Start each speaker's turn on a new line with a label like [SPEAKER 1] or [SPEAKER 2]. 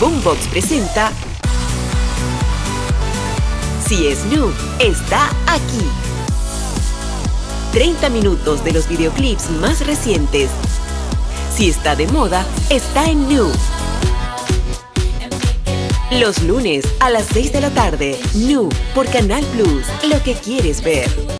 [SPEAKER 1] Boombox presenta Si es new, está aquí. 30 minutos de los videoclips más recientes. Si está de moda, está en New. Los lunes a las 6 de la tarde, New por Canal Plus, lo que quieres ver.